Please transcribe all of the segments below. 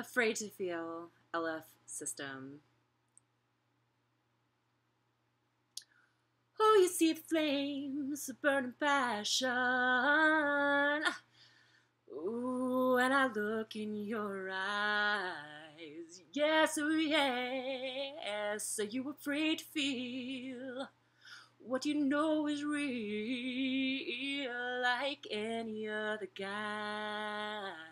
Afraid to Feel LF System. Oh, you see the flames burning passion. Ooh, and I look in your eyes. Yes, oh, yes. So you afraid to feel what you know is real like any other guy.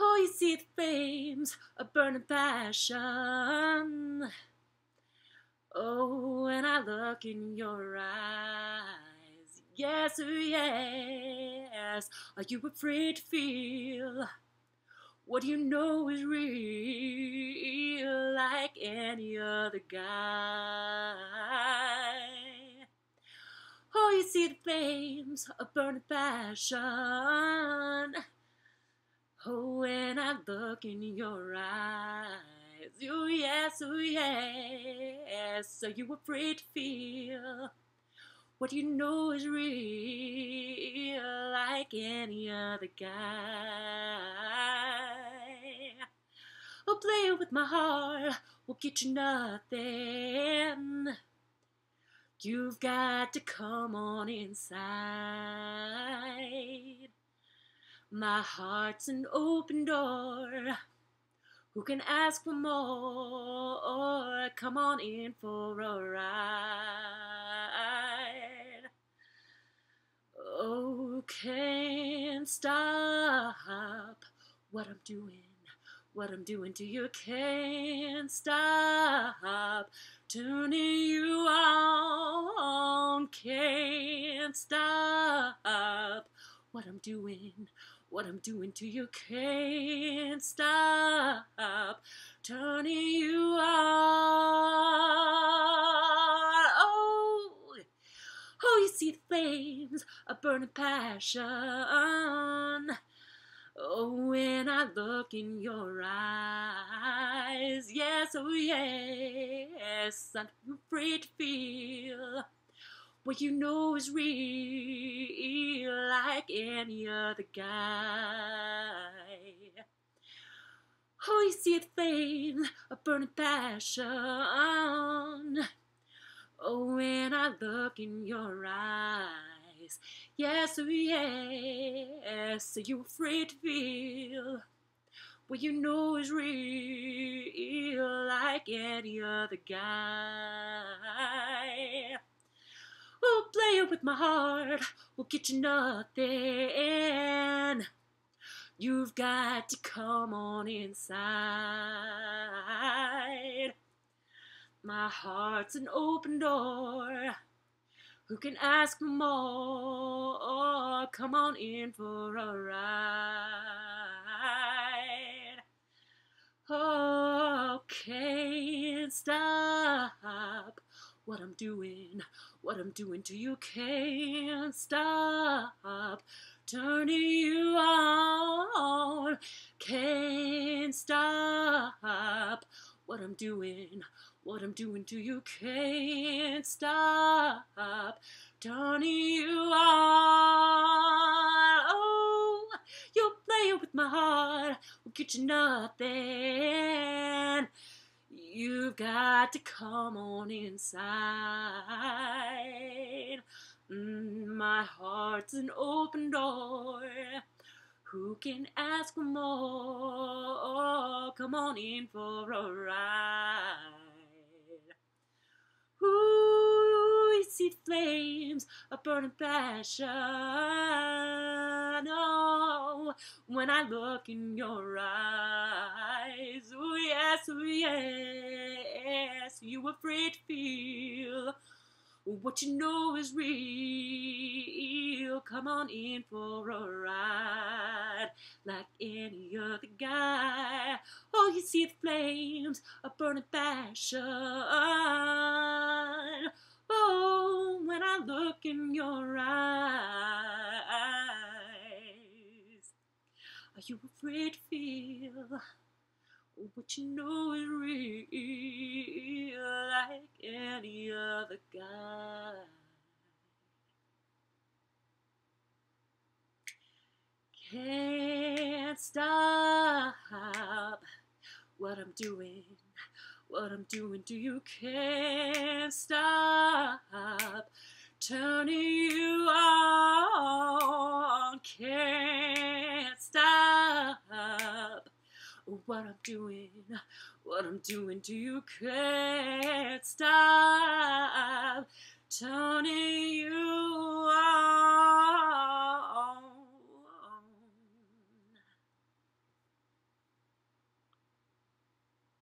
Oh, you see the flames of burning passion. Oh, when I look in your eyes. Yes, yes. Are you afraid to feel what you know is real like any other guy? Oh, you see the flames of burning passion. Oh, when I look in your eyes, oh yes, oh yes, are you afraid to feel what you know is real like any other guy? Oh, play with my heart will get you nothing. You've got to come on inside. My heart's an open door. Who can ask for more? Come on in for a ride. Oh, can't stop what I'm doing. What I'm doing to you can't stop turning you on. Can't stop what I'm doing what I'm doing to you can't stop turning you on. Oh, oh, you see the flames of burning passion. Oh, when I look in your eyes, yes, oh yes, I'm afraid to feel what you know is real like any other guy. Oh, you see the flame, a burning passion. Oh, when I look in your eyes, yes, oh yes, you're afraid to feel what you know is real like any other guy. Oh, playing with my heart will get you nothing. You've got to come on inside. My heart's an open door. Who can ask more? Come on in for a ride. Can't stop what I'm doing, what I'm doing to you can't stop turning you on. Can't stop what I'm doing, what I'm doing to you can't stop turning you on. Oh, you're playing with my heart, will get you nothing. You've got to come on inside. Mm, my heart's an open door. Who can ask for more? Come on in for a ride. Ooh, you see flames, a burning passion. Oh, when I look in your eyes, oh yes, oh yes, you afraid to feel what you know is real. Come on in for a ride like any other guy. Oh, you see the flames, a burning passion. Oh, when I look in your eyes, are you afraid to feel? what you know is real like any other guy. Can't stop what I'm doing. What I'm doing, do you can't stop turning you on? Can't what I'm doing. What I'm doing, do you can't stop turning